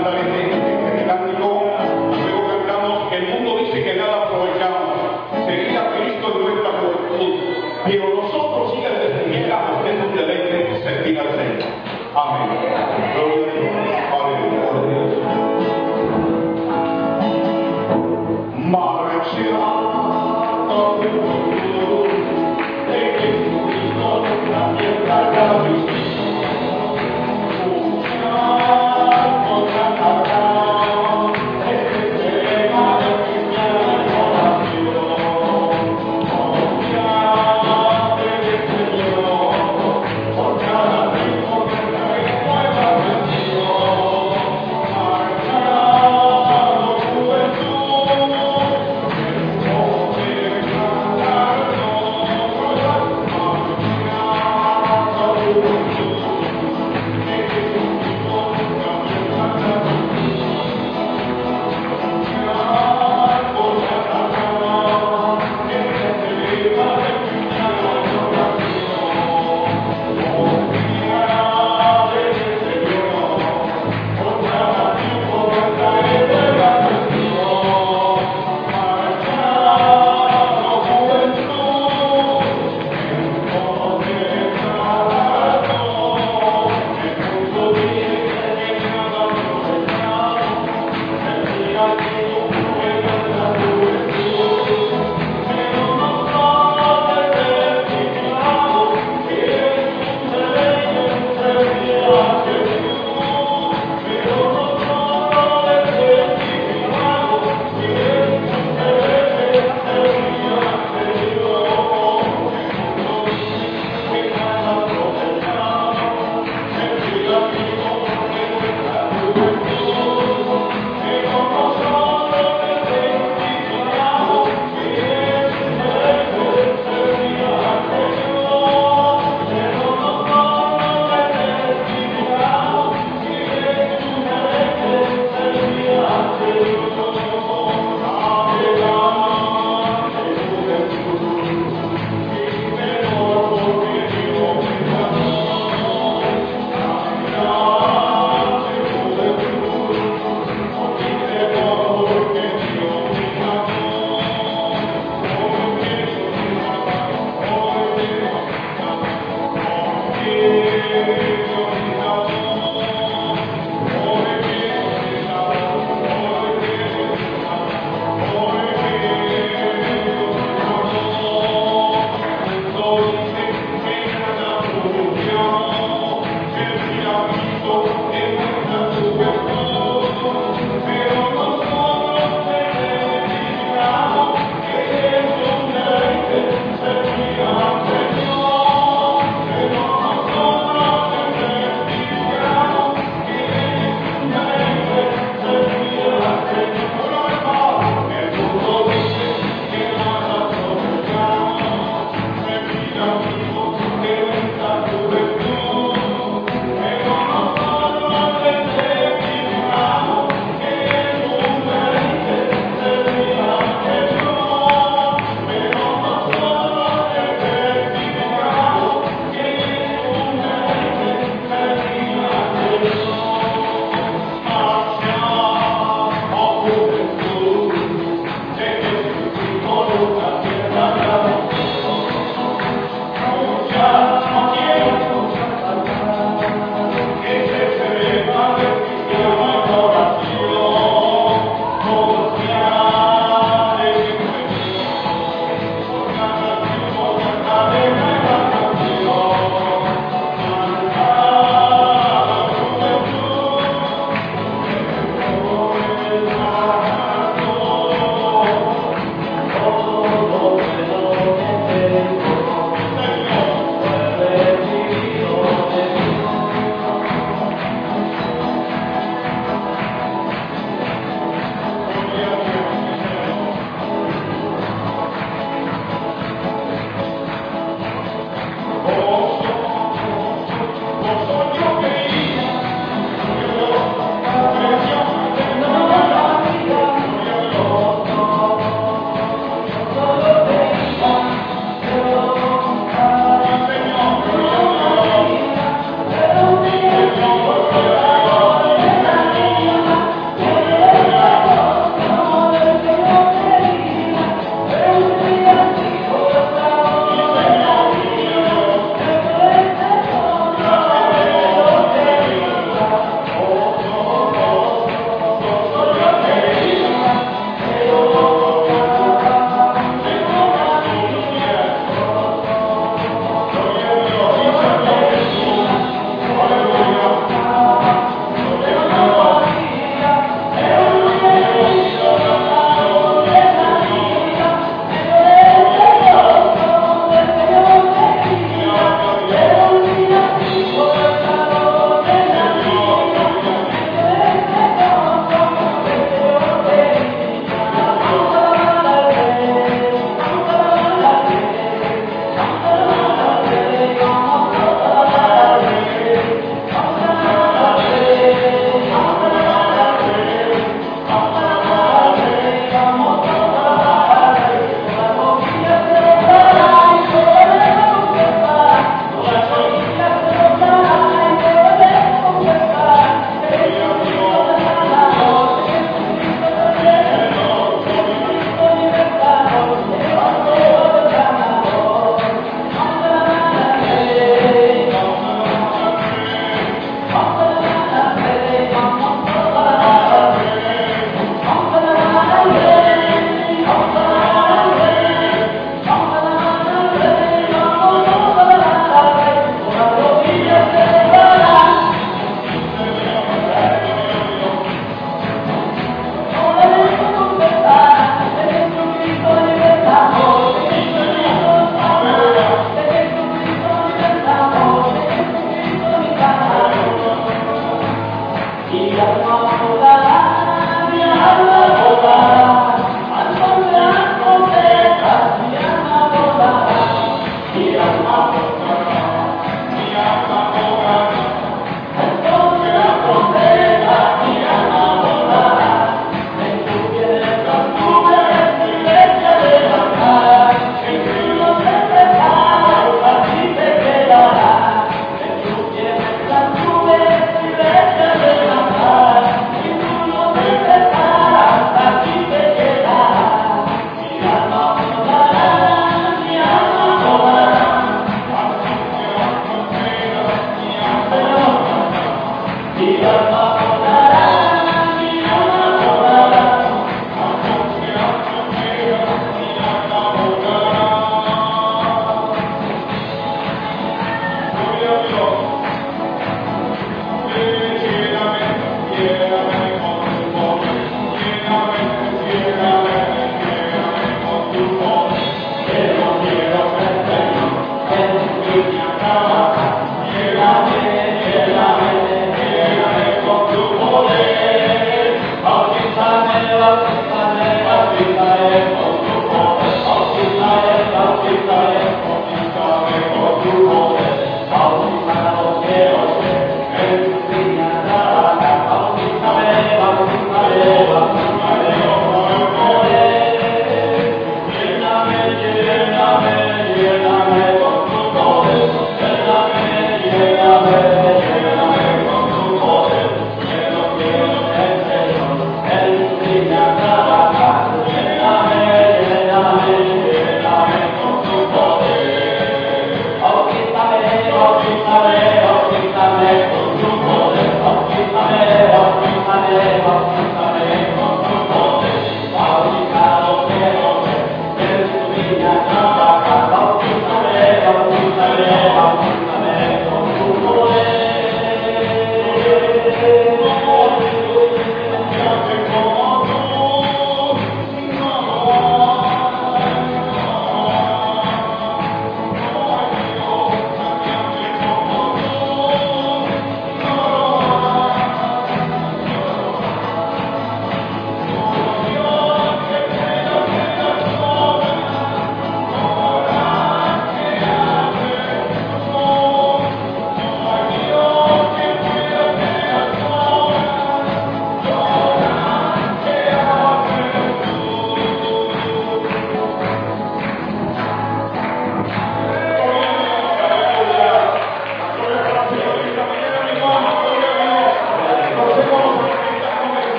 Vamos a